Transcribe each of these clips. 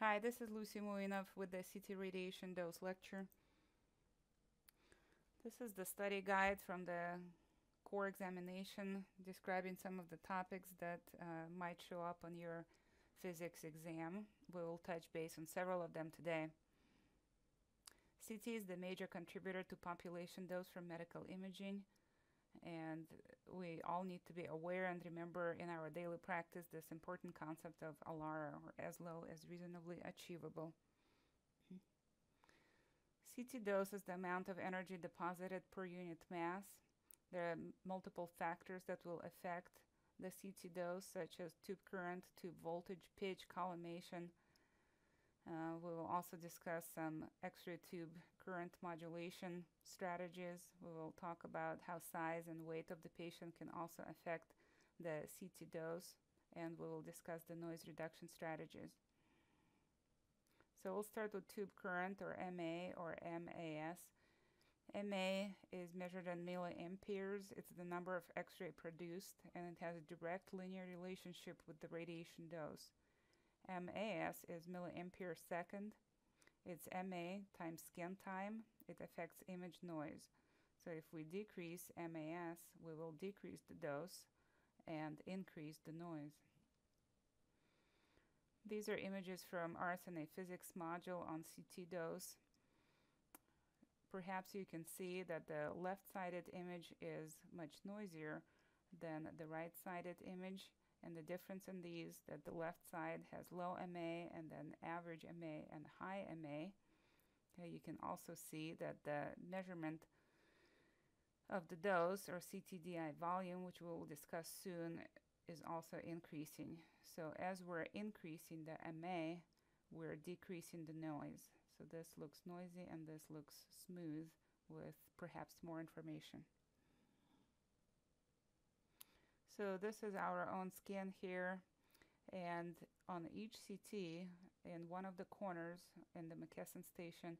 Hi, this is Lucy Muinov with the CT radiation dose lecture. This is the study guide from the core examination describing some of the topics that uh, might show up on your physics exam. We will touch base on several of them today. CT is the major contributor to population dose from medical imaging and we all need to be aware and remember in our daily practice this important concept of ALARA, or as low as reasonably achievable. Hmm. CT dose is the amount of energy deposited per unit mass. There are multiple factors that will affect the CT dose, such as tube current, tube voltage, pitch, collimation. Uh, we will also discuss some X-ray tube current modulation strategies. We will talk about how size and weight of the patient can also affect the CT dose, and we will discuss the noise reduction strategies. So we'll start with tube current or MA or MAS. MA is measured in milliamperes. It's the number of X-ray produced, and it has a direct linear relationship with the radiation dose. MAS is milliampere second, it's MA times scan time. It affects image noise. So if we decrease MAS, we will decrease the dose and increase the noise. These are images from RSNA physics module on CT dose. Perhaps you can see that the left-sided image is much noisier than the right-sided image and the difference in these that the left side has low MA and then average MA and high MA. Okay, you can also see that the measurement of the dose or CTDI volume, which we will discuss soon, is also increasing. So as we're increasing the MA, we're decreasing the noise. So this looks noisy and this looks smooth with perhaps more information. So this is our own scan here and on each CT in one of the corners in the McKesson station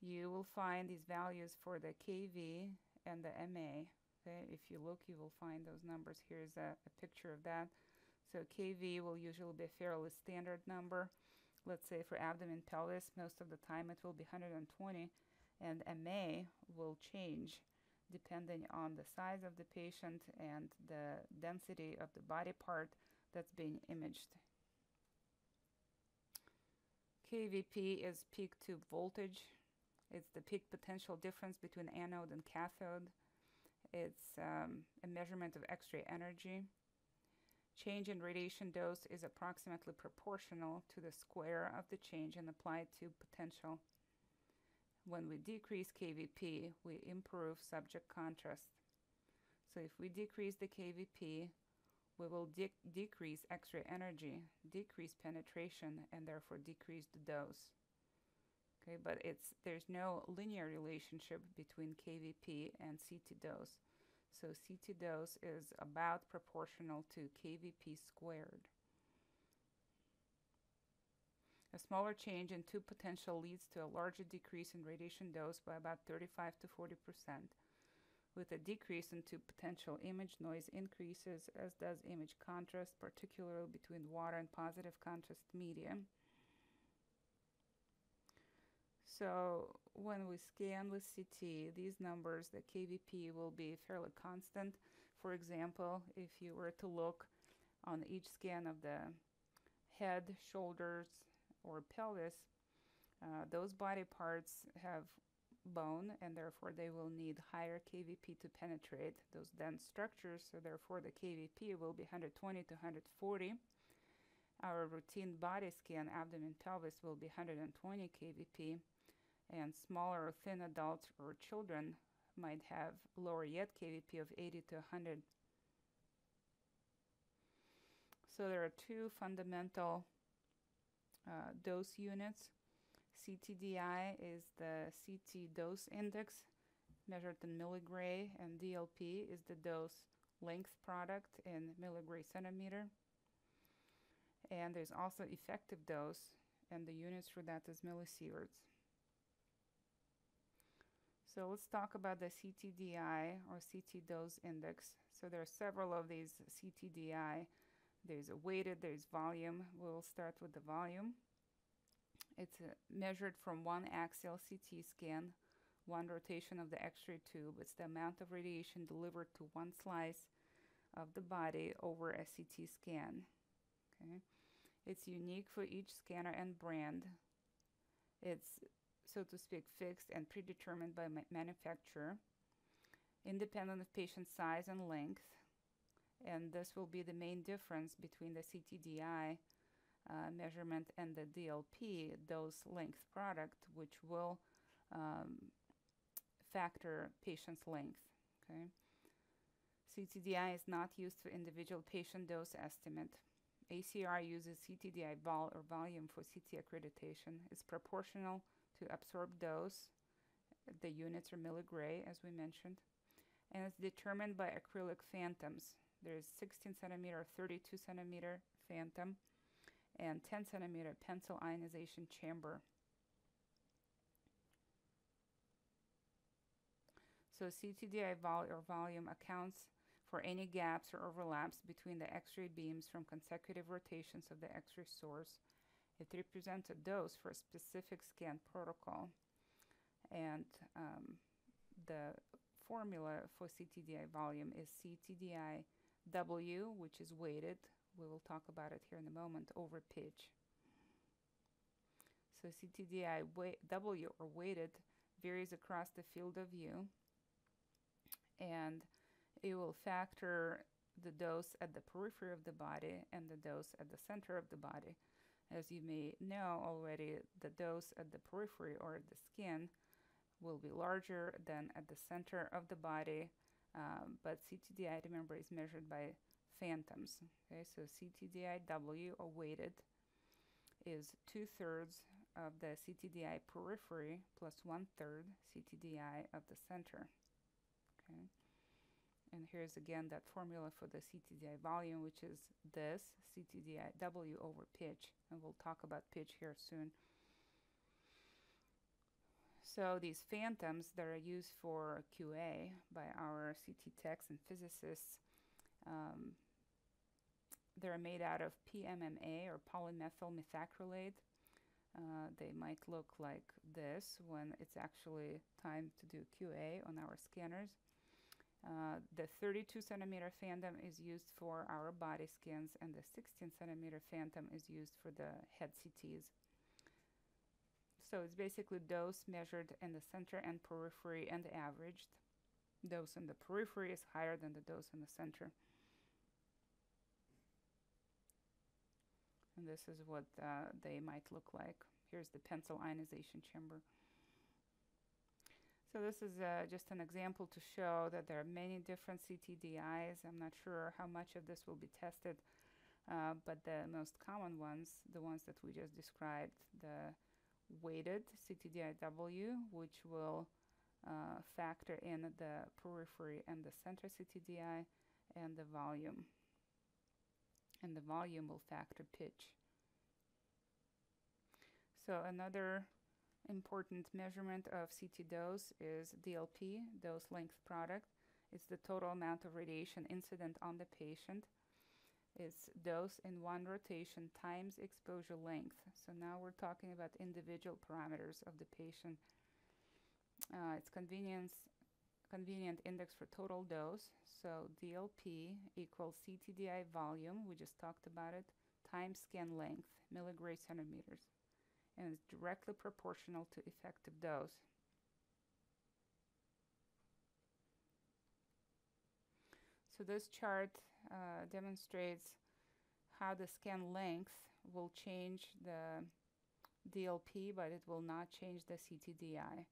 you will find these values for the KV and the MA. Okay, if you look you will find those numbers. Here's a, a picture of that. So KV will usually be a fairly standard number. Let's say for abdomen pelvis most of the time it will be 120 and MA will change depending on the size of the patient and the density of the body part that's being imaged. KVP is peak tube voltage. It's the peak potential difference between anode and cathode. It's um, a measurement of X-ray energy. Change in radiation dose is approximately proportional to the square of the change in applied tube potential. When we decrease KVP, we improve subject contrast. So if we decrease the KVP, we will de decrease X-ray energy, decrease penetration, and therefore decrease the dose. Okay, but it's there's no linear relationship between KVP and CT dose. So CT dose is about proportional to KVP squared. A smaller change in tube potential leads to a larger decrease in radiation dose by about 35 to 40 percent. With a decrease in tube potential, image noise increases, as does image contrast, particularly between water and positive contrast medium. So when we scan with CT, these numbers, the KVP will be fairly constant. For example, if you were to look on each scan of the head, shoulders, or pelvis, uh, those body parts have bone and therefore they will need higher KVP to penetrate those dense structures. So therefore the KVP will be 120 to 140. Our routine body scan abdomen pelvis will be 120 KVP and smaller or thin adults or children might have lower yet KVP of 80 to 100. So there are two fundamental uh, dose units. CTDI is the CT dose index measured in milligray and DLP is the dose length product in milligray centimeter. And there's also effective dose and the units for that is millisieverts. So let's talk about the CTDI or CT dose index. So there are several of these CTDI there's a weighted, there's volume. We'll start with the volume. It's uh, measured from one axial CT scan, one rotation of the X-ray tube. It's the amount of radiation delivered to one slice of the body over a CT scan. Okay, it's unique for each scanner and brand. It's so to speak fixed and predetermined by ma manufacturer, independent of patient size and length, and this will be the main difference between the CTDI uh, measurement and the DLP dose length product, which will um, factor patient's length. Okay. CTDI is not used for individual patient dose estimate. ACR uses CTDI vol or volume for CT accreditation. It's proportional to absorbed dose. The units are milligray, as we mentioned. And it's determined by acrylic phantoms. There's 16 centimeter, 32 centimeter phantom, and 10 centimeter pencil ionization chamber. So CTDI vol or volume accounts for any gaps or overlaps between the X-ray beams from consecutive rotations of the X-ray source. It represents a dose for a specific scan protocol. And um, the formula for CTDI volume is CTDI W, which is weighted. We will talk about it here in a moment, over pitch. So CTDI W or weighted varies across the field of view and it will factor the dose at the periphery of the body and the dose at the center of the body. As you may know already, the dose at the periphery or at the skin will be larger than at the center of the body, um, but CTDI, remember, is measured by phantoms. Okay, so CTDI-W, or weighted, is two-thirds of the CTDI periphery plus one-third CTDI of the center. Okay. And here's again that formula for the CTDI volume, which is this, CTDI W over pitch. And we'll talk about pitch here soon. So these phantoms that are used for QA by our CT techs and physicists, um, they're made out of PMMA or polymethyl methacrylate. Uh, they might look like this when it's actually time to do QA on our scanners. Uh, the 32 centimeter phantom is used for our body scans and the 16 centimeter phantom is used for the head CTs. So it's basically dose measured in the center and periphery and averaged. Dose in the periphery is higher than the dose in the center. And this is what uh, they might look like. Here's the pencil ionization chamber. So this is uh, just an example to show that there are many different CTDIs. I'm not sure how much of this will be tested, uh, but the most common ones, the ones that we just described, the weighted CTDI-W, which will uh, factor in the periphery and the center CTDI, and the volume. And the volume will factor pitch. So another important measurement of CT dose is DLP, dose length product. It's the total amount of radiation incident on the patient. It's dose in one rotation times exposure length. So now we're talking about individual parameters of the patient. Uh, it's convenience, convenient index for total dose. So DLP equals CTDI volume, we just talked about it, times scan length, milligray centimeters and is directly proportional to effective dose. So this chart uh, demonstrates how the scan length will change the DLP, but it will not change the CTDI.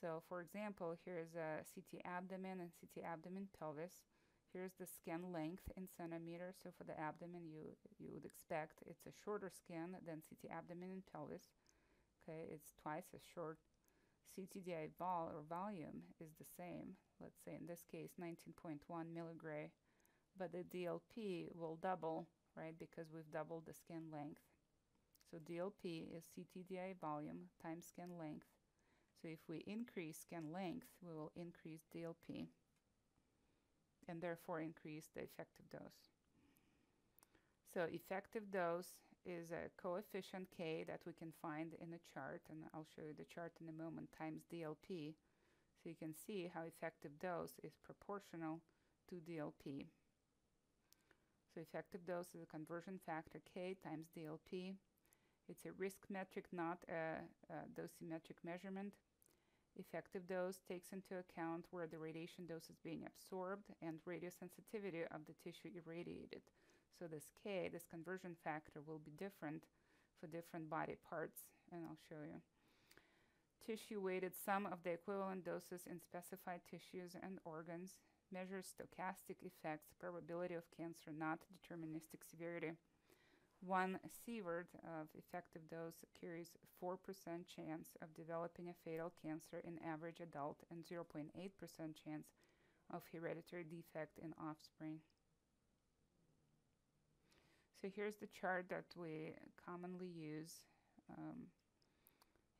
So for example, here is a CT abdomen and CT abdomen pelvis. Here's the scan length in centimeters. So for the abdomen, you, you would expect it's a shorter scan than CT abdomen and pelvis. Okay, it's twice as short. CTDI vol or volume is the same. Let's say in this case 19.1 milligray, but the DLP will double, right, because we've doubled the scan length. So DLP is CTDI volume times scan length. So if we increase scan length, we will increase DLP and therefore increase the effective dose. So effective dose is a coefficient k that we can find in a chart, and I'll show you the chart in a moment, times DLP. So you can see how effective dose is proportional to DLP. Effective dose is a conversion factor K times DLP. It's a risk metric, not a, a dosimetric measurement. Effective dose takes into account where the radiation dose is being absorbed and radiosensitivity of the tissue irradiated. So this K, this conversion factor, will be different for different body parts, and I'll show you. Tissue weighted sum of the equivalent doses in specified tissues and organs measures stochastic effects, probability of cancer, not deterministic severity. One sievert of effective dose carries 4% chance of developing a fatal cancer in average adult and 0.8% chance of hereditary defect in offspring. So here's the chart that we commonly use. Um,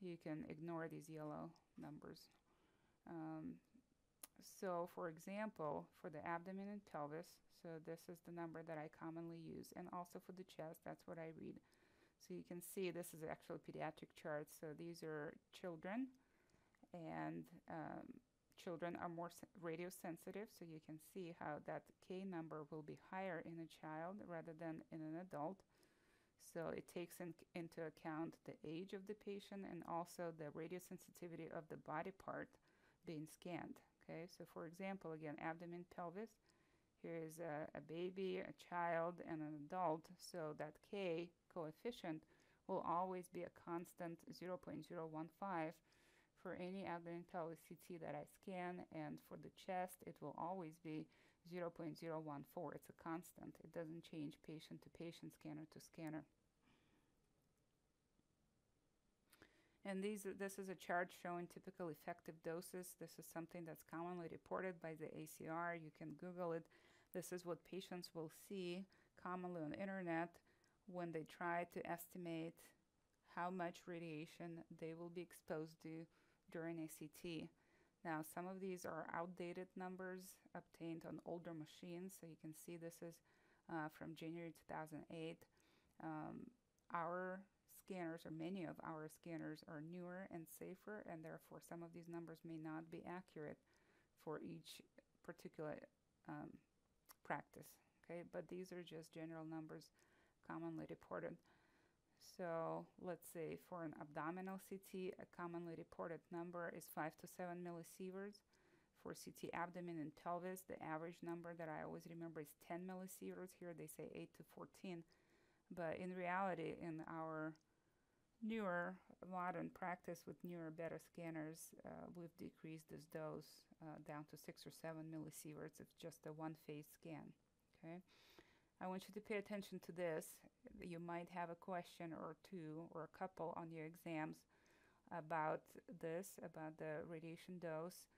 you can ignore these yellow numbers. Um, so for example, for the abdomen and pelvis, so this is the number that I commonly use, and also for the chest, that's what I read. So you can see this is actually pediatric chart. So these are children, and um, children are more radio sensitive, so you can see how that K number will be higher in a child rather than in an adult. So it takes in, into account the age of the patient and also the radio sensitivity of the body part being scanned. Okay, so for example, again, abdomen, pelvis. Here is a, a baby, a child, and an adult. So that K coefficient will always be a constant 0.015 for any abdomen pelvis CT that I scan, and for the chest, it will always be 0.014. It's a constant. It doesn't change patient to patient, scanner to scanner. And these, this is a chart showing typical effective doses. This is something that's commonly reported by the ACR. You can Google it. This is what patients will see commonly on the internet when they try to estimate how much radiation they will be exposed to during ACT. Now, some of these are outdated numbers obtained on older machines. So you can see this is uh, from January 2008. Um, our scanners, or many of our scanners, are newer and safer, and therefore some of these numbers may not be accurate for each particular um, practice. Okay, but these are just general numbers commonly reported. So let's say for an abdominal CT, a commonly reported number is 5 to 7 millisieverts. For CT abdomen and pelvis, the average number that I always remember is 10 millisieverts. Here they say 8 to 14. But in reality, in our newer modern practice with newer, better scanners, uh, we've decreased this dose uh, down to 6 or 7 millisieverts of just a one-phase scan. Okay. I want you to pay attention to this. You might have a question or two or a couple on your exams about this, about the radiation dose.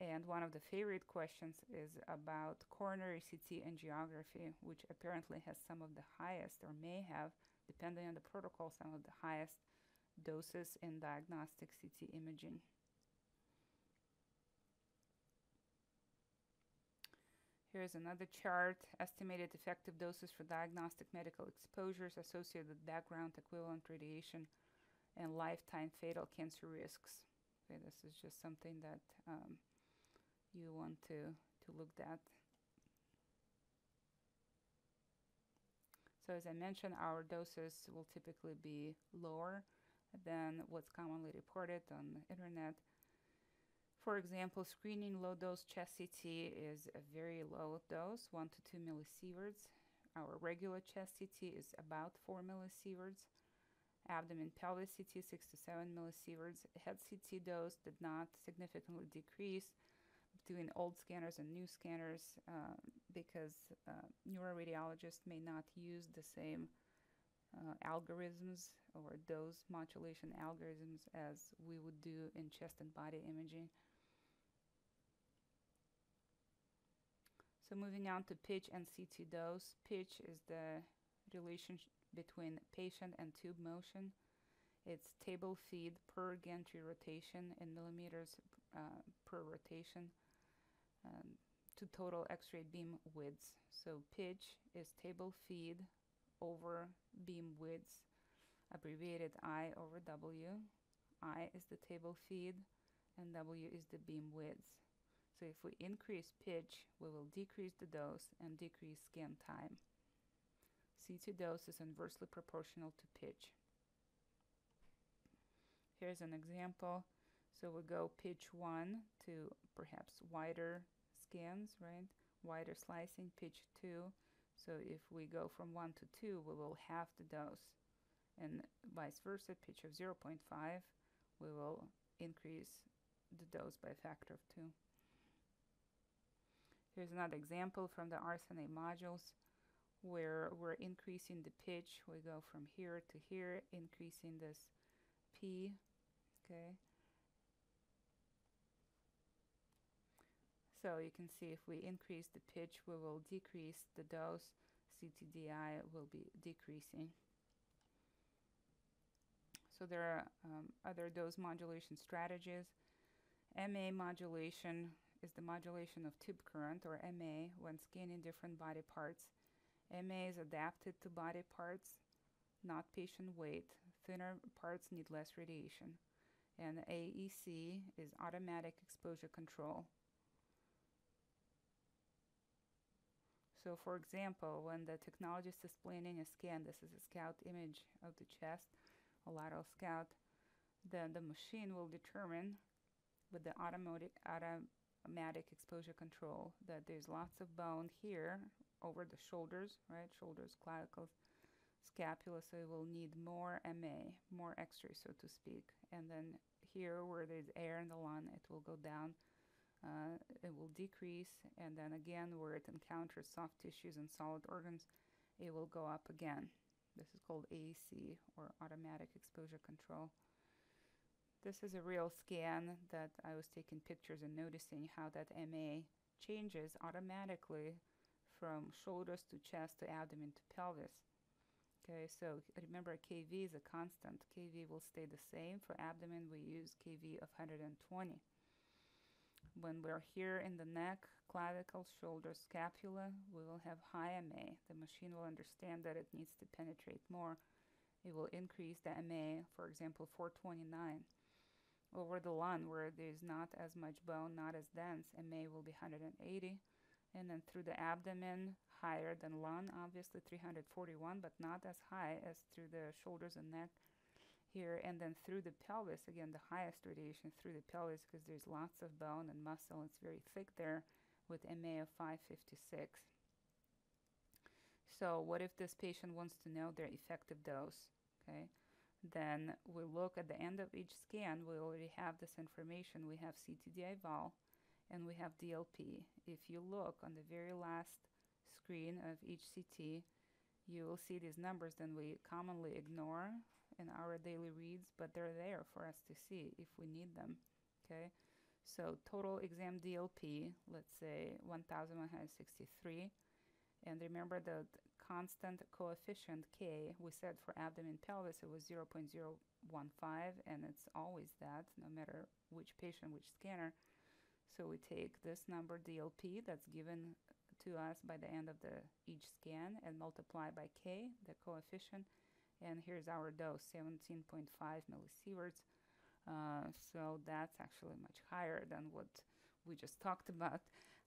And one of the favorite questions is about coronary CT angiography, which apparently has some of the highest, or may have, depending on the protocol, some of the highest doses in diagnostic CT imaging. Here's another chart, estimated effective doses for diagnostic medical exposures associated with background equivalent radiation and lifetime fatal cancer risks. Okay, this is just something that um, you want to, to look at. So as I mentioned, our doses will typically be lower than what's commonly reported on the internet. For example, screening low dose chest CT is a very low dose, 1 to 2 millisieverts. Our regular chest CT is about 4 millisieverts. Abdomen pelvis CT 6 to 7 millisieverts. Head CT dose did not significantly decrease between old scanners and new scanners uh, because uh, neuroradiologists may not use the same uh, algorithms or dose modulation algorithms as we would do in chest and body imaging. So moving on to pitch and CT dose. Pitch is the relationship between patient and tube motion. It's table feed per gantry rotation in millimeters uh, per rotation um, to total X-ray beam widths. So pitch is table feed over beam width, abbreviated I over W. I is the table feed and W is the beam width. So if we increase pitch, we will decrease the dose and decrease scan time. CT dose is inversely proportional to pitch. Here's an example. So we go pitch 1 to perhaps wider right? Wider slicing, pitch 2. So if we go from 1 to 2, we will half the dose. And vice versa, pitch of 0.5, we will increase the dose by a factor of 2. Here's another example from the RSNA modules where we're increasing the pitch. We go from here to here, increasing this P, okay? So you can see if we increase the pitch, we will decrease the dose. CTDI will be decreasing. So there are um, other dose modulation strategies. MA modulation is the modulation of tube current, or MA, when scanning different body parts. MA is adapted to body parts, not patient weight. Thinner parts need less radiation. And AEC is automatic exposure control. So for example, when the technologist is planning a scan, this is a scout image of the chest, a lateral scout, then the machine will determine with the automatic, automatic exposure control that there's lots of bone here over the shoulders, right? Shoulders, clavicles, scapula, so it will need more MA, more x-ray, so to speak. And then here where there's air in the lung, it will go down uh, it will decrease and then again where it encounters soft tissues and solid organs it will go up again. This is called AEC or automatic exposure control. This is a real scan that I was taking pictures and noticing how that MA changes automatically from shoulders to chest to abdomen to pelvis. Okay so remember KV is a constant. KV will stay the same. For abdomen we use KV of 120 when we're here in the neck, clavicle, shoulder, scapula, we will have high MA. The machine will understand that it needs to penetrate more. It will increase the MA, for example, 429. Over the lung, where there's not as much bone, not as dense, MA will be 180. And then through the abdomen, higher than lung, obviously 341, but not as high as through the shoulders and neck, here and then through the pelvis again the highest radiation through the pelvis because there's lots of bone and muscle. It's very thick there with MA of 556 so what if this patient wants to know their effective dose okay? Then we look at the end of each scan. We already have this information. We have CTDI vol and we have DLP if you look on the very last screen of each CT you will see these numbers then we commonly ignore in our daily reads, but they're there for us to see if we need them. Okay, so total exam DLP, let's say 1163. And remember the constant coefficient K, we said for abdomen pelvis it was 0.015, and it's always that, no matter which patient, which scanner. So we take this number DLP that's given to us by the end of the each scan and multiply by K, the coefficient, and here's our dose 17.5 millisieverts uh, so that's actually much higher than what we just talked about.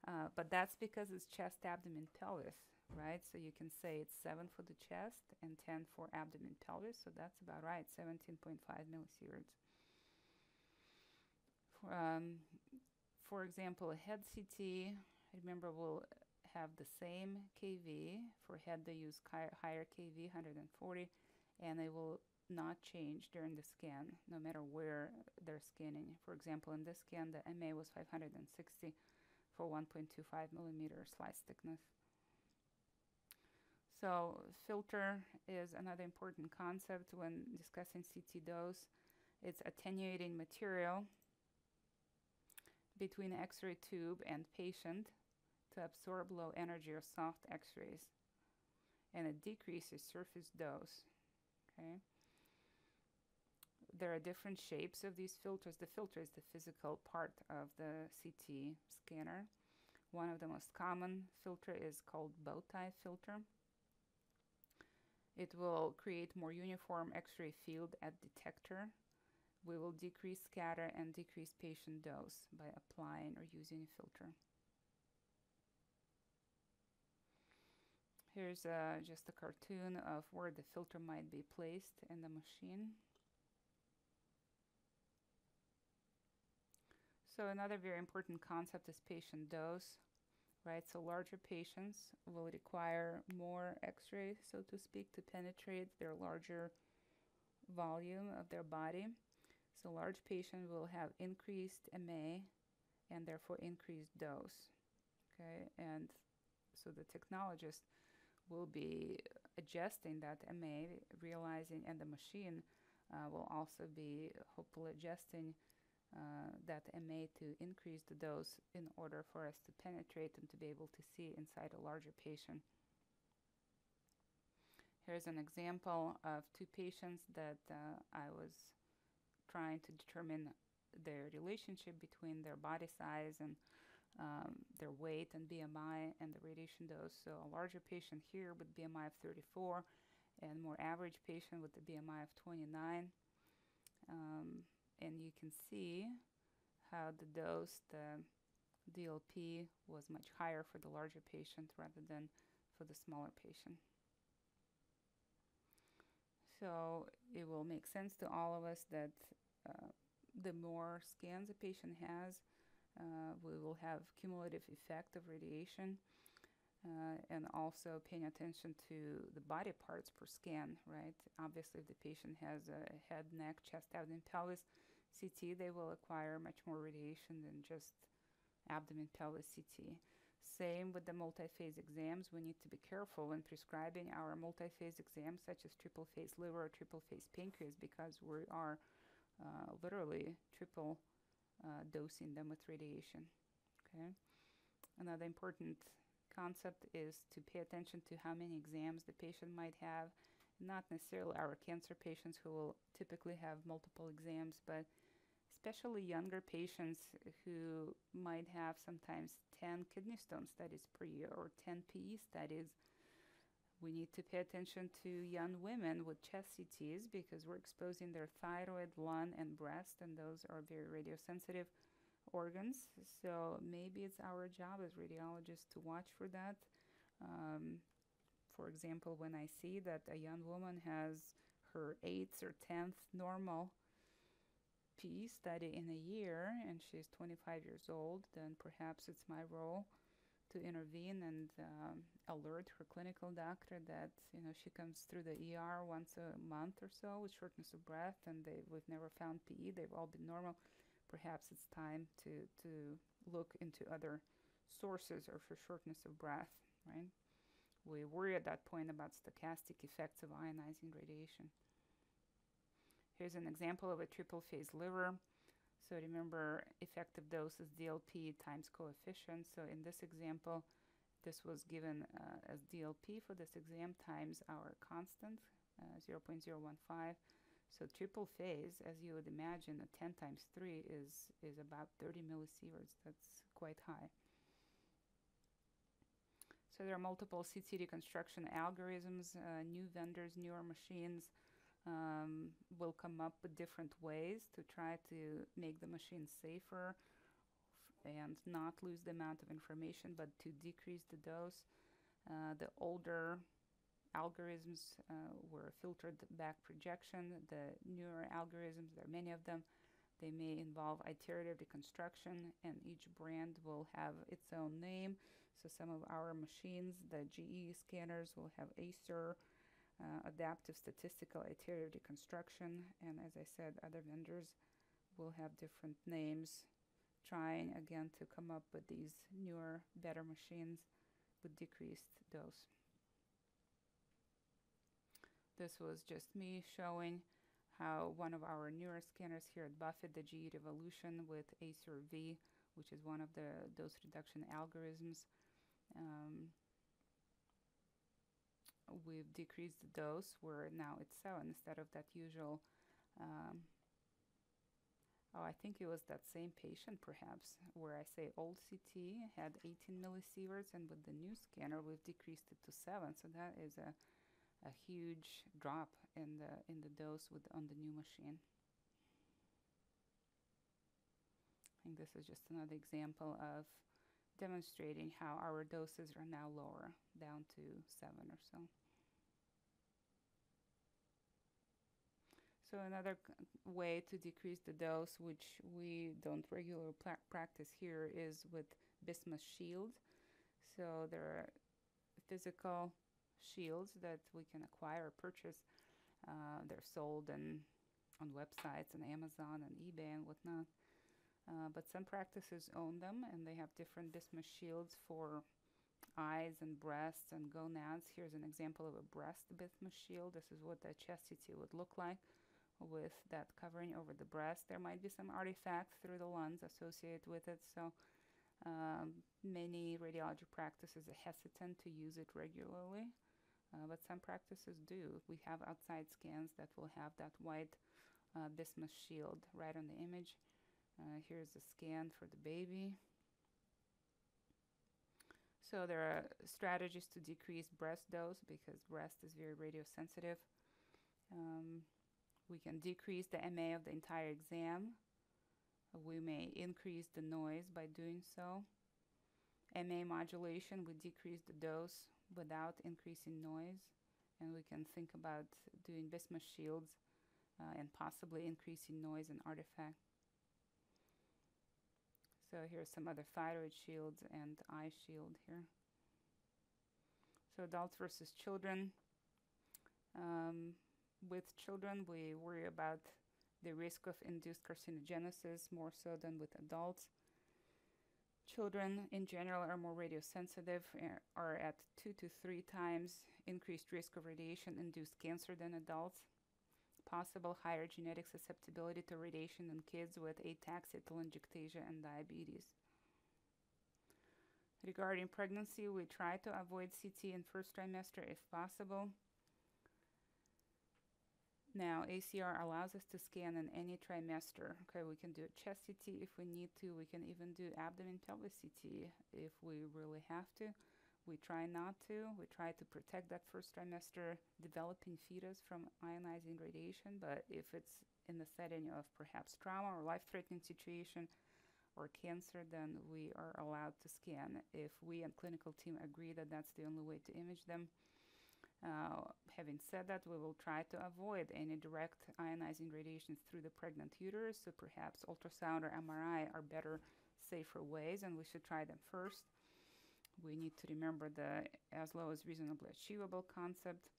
Uh, but that's because it's chest abdomen pelvis right? So you can say it's 7 for the chest and 10 for abdomen pelvis. So that's about right 17.5 millisieverts for, um, for example a head CT remember we'll have the same KV for head they use higher KV 140 and they will not change during the scan no matter where they're scanning. For example, in this scan, the MA was 560 for 1.25 millimeter slice thickness. So filter is another important concept when discussing CT dose. It's attenuating material between X-ray tube and patient to absorb low energy or soft X-rays. And it decreases surface dose okay there are different shapes of these filters the filter is the physical part of the CT scanner one of the most common filter is called bow tie filter It will create more uniform X-ray field at detector. We will decrease scatter and decrease patient dose by applying or using a filter. Here's uh, just a cartoon of where the filter might be placed in the machine. So another very important concept is patient dose, right? So larger patients will require more x-ray, so to speak, to penetrate their larger volume of their body. So large patient will have increased MA and therefore increased dose, okay? And so the technologist will be adjusting that MA, realizing, and the machine uh, will also be hopefully adjusting uh, that MA to increase the dose in order for us to penetrate and to be able to see inside a larger patient. Here's an example of two patients that uh, I was trying to determine the relationship between their body size and um, their weight and BMI and the radiation dose. So a larger patient here with BMI of 34 and more average patient with the BMI of 29. Um, and you can see how the dose, the DLP was much higher for the larger patient rather than for the smaller patient. So it will make sense to all of us that uh, the more scans a patient has, we will have cumulative effect of radiation uh, and also paying attention to the body parts per scan, right? Obviously, if the patient has a head, neck, chest, abdomen, pelvis CT, they will acquire much more radiation than just abdomen, pelvis CT. Same with the multi-phase exams. We need to be careful when prescribing our multi-phase exams, such as triple phase liver or triple phase pancreas, because we are uh, literally triple uh, dosing them with radiation. Okay. Another important concept is to pay attention to how many exams the patient might have. Not necessarily our cancer patients who will typically have multiple exams, but especially younger patients who might have sometimes 10 kidney stone studies per year or 10 PE studies. We need to pay attention to young women with chest CTs because we're exposing their thyroid, lung, and breast, and those are very radiosensitive organs. So maybe it's our job as radiologists to watch for that. Um, for example, when I see that a young woman has her eighth or tenth normal PE study in a year and she's 25 years old, then perhaps it's my role to intervene and um, alert her clinical doctor that you know she comes through the ER once a month or so with shortness of breath and they we've never found PE they've all been normal. Perhaps it's time to to look into other sources or for shortness of breath right? We worry at that point about stochastic effects of ionizing radiation. Here's an example of a triple phase liver. So remember, effective dose is DLP times coefficient. So in this example, this was given uh, as DLP for this exam times our constant, uh, 0.015. So triple phase, as you would imagine, a 10 times 3 is, is about 30 millisieverts. That's quite high. So there are multiple CT reconstruction algorithms, uh, new vendors, newer machines, um, will come up with different ways to try to make the machine safer and not lose the amount of information, but to decrease the dose. Uh, the older algorithms uh, were filtered back projection. The newer algorithms, there are many of them, they may involve iterative reconstruction, and each brand will have its own name. So some of our machines, the GE scanners, will have ASiR uh, adaptive statistical iterative reconstruction, and as I said, other vendors will have different names, trying again to come up with these newer, better machines with decreased dose. This was just me showing how one of our newer scanners here at Buffett, the GE Revolution with ASiR V, which is one of the dose reduction algorithms, um, we've decreased the dose where now it's 7 instead of that usual um, oh I think it was that same patient perhaps where I say old CT had 18 millisieverts and with the new scanner we've decreased it to 7 so that is a, a huge drop in the in the dose with on the new machine. I think this is just another example of demonstrating how our doses are now lower, down to 7 or so. So another way to decrease the dose, which we don't regularly practice here, is with bismuth shield. So there are physical shields that we can acquire or purchase. Uh, they're sold and on websites and Amazon and eBay and whatnot. Uh, but some practices own them and they have different bismuth shields for eyes and breasts and gonads. Here's an example of a breast bismuth shield. This is what the chest CT would look like with that covering over the breast. There might be some artifacts through the lungs associated with it, so um, many radiology practices are hesitant to use it regularly, uh, but some practices do. We have outside scans that will have that white uh, bismuth shield right on the image. Uh, here's a scan for the baby. So there are strategies to decrease breast dose because breast is very radiosensitive. Um, we can decrease the MA of the entire exam. We may increase the noise by doing so. MA modulation would decrease the dose without increasing noise. And we can think about doing bismuth shields uh, and possibly increasing noise and artifact. So here's some other thyroid shields and eye shield here. So adults versus children. Um, with children, we worry about the risk of induced carcinogenesis more so than with adults. Children in general are more radiosensitive, eh, are at two to three times increased risk of radiation induced cancer than adults. Possible higher genetic susceptibility to radiation in kids with ataxia, telangiectasia, and diabetes. Regarding pregnancy, we try to avoid CT in first trimester if possible. Now, ACR allows us to scan in any trimester. Okay, we can do a chest CT if we need to. We can even do abdomen pelvis CT if we really have to. We try not to. We try to protect that first trimester developing fetus from ionizing radiation. But if it's in the setting of perhaps trauma or life-threatening situation or cancer, then we are allowed to scan if we and clinical team agree that that's the only way to image them. Uh, having said that, we will try to avoid any direct ionizing radiations through the pregnant uterus, so perhaps ultrasound or MRI are better, safer ways, and we should try them first. We need to remember the as low as reasonably achievable concept.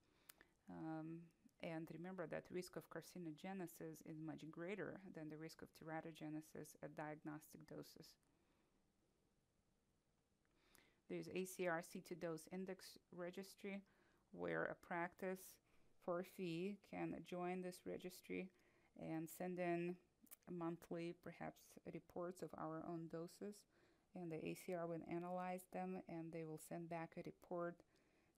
Um, and remember that risk of carcinogenesis is much greater than the risk of teratogenesis at diagnostic doses. There's ACR CT dose index registry where a practice for a fee can join this registry and send in monthly, perhaps, reports of our own doses. And the ACR will analyze them and they will send back a report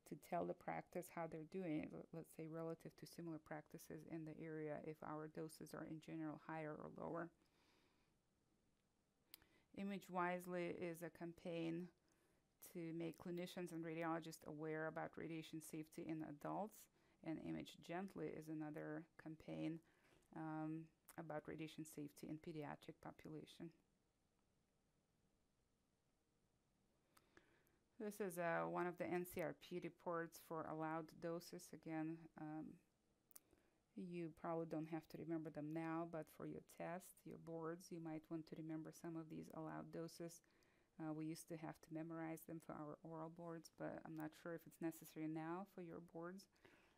to tell the practice how they're doing, let's say relative to similar practices in the area, if our doses are in general higher or lower. Image Wisely is a campaign to make clinicians and radiologists aware about radiation safety in adults. And Image Gently is another campaign um, about radiation safety in pediatric population. This is uh, one of the NCRP reports for allowed doses. Again, um, you probably don't have to remember them now, but for your test, your boards, you might want to remember some of these allowed doses. Uh, we used to have to memorize them for our oral boards, but I'm not sure if it's necessary now for your boards.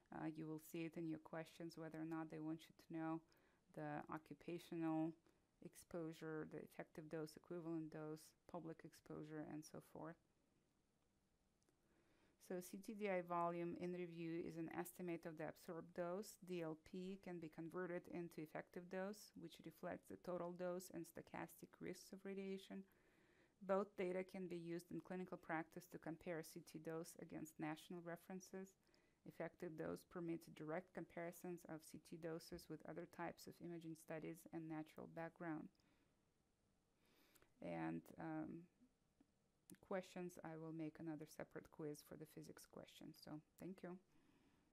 Uh, you will see it in your questions whether or not they want you to know the occupational exposure, the effective dose, equivalent dose, public exposure, and so forth. So CTDI volume in review is an estimate of the absorbed dose. DLP can be converted into effective dose, which reflects the total dose and stochastic risks of radiation. Both data can be used in clinical practice to compare CT dose against national references. Effective dose permits direct comparisons of CT doses with other types of imaging studies and natural background. And um, questions, I will make another separate quiz for the physics questions. So thank you.